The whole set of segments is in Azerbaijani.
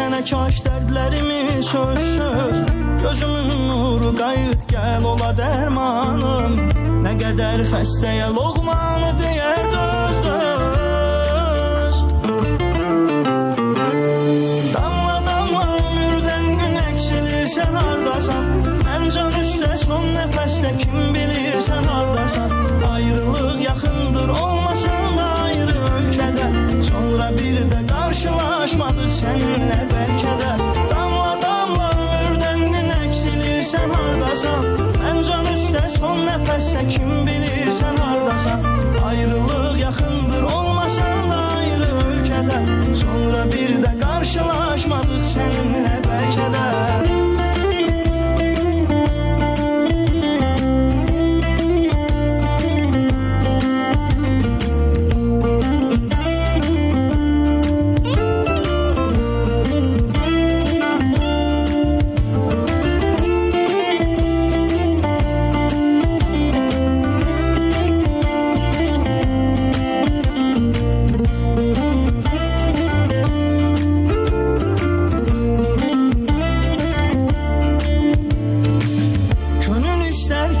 sənə kaş dərdlərimi söz söz. Gözümün nuru qayıt gəl ola dərmanım Nə qədər xəstəyə loğmanı deyər döz döz. Damla damla ömürdən gün əksilir sən hardasan Ən can üstə son nəfəsdə kim bilir sən hardasan Ayrılıq yaxındır olmasan da ayrı ölkədə Sonra bir də qarşılaşmadıq səninlə bəlkə də Damla damla ömürdən gün əksilir sən hardasan. Ən can üstə son nəfəsdə kim bilir sən hardasan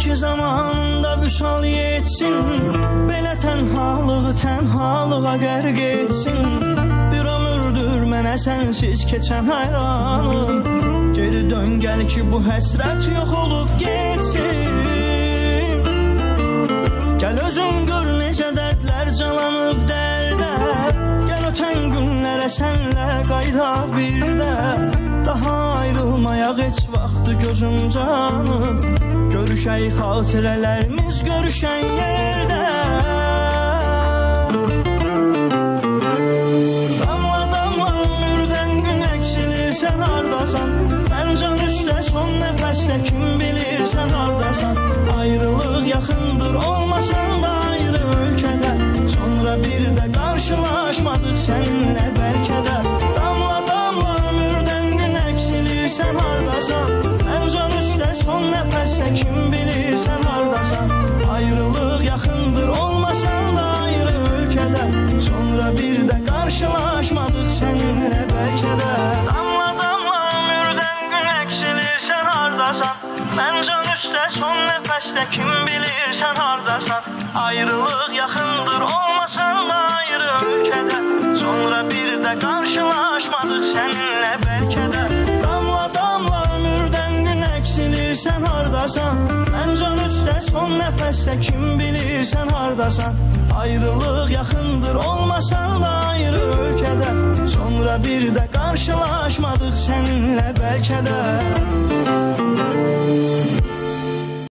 ki zamanında vüsal yetsin Belə tənhalığı tənhalığa qərq etsin. Bir ömürdür mənə sənsiz keçən hayranım. Geri dön gəl ki bu həsrət yox olub getsin. Gəl özün gör necə dərdlər calanıb dərdə. Gəl ötən günlərə sənlə qayda bir də. Daha ayrılmayaq heç vaxtı gözüm canım Görüşək xatirələrimiz görüşən yerdə Damla damla ömürdən gün əksilir sən hardasan? Mən can üstə son nəfəsdə kim bilir sən hardasan? Ayrılıq yaxındır olmasan əksilir sən hardasan Mən can üstə son nəfəsdə kim bilir sən hardasan. Ayrılıq yaxındır olmasan da ayrı ölkədə Sonra bir də qarşılaşmadıq səninlə bəlkə də Damla damla ömürdən gün əksilir sən hardasan. Mən can üstə son nəfəsdə kim bilir sən hardasan. Ayrılıq yaxındır olmasan da ayrı ölkədə Sonra bir də qarşılaşmadıq səninlə bəlkə də əksilir sən hardasan. Mən can üstə son nəfəsdə kim bilir sən hardasan. Ayrılıq yaxındır olmasan da ayrı ölkədə Sonra bir də qarşılaşmadıq səninlə bəlkə də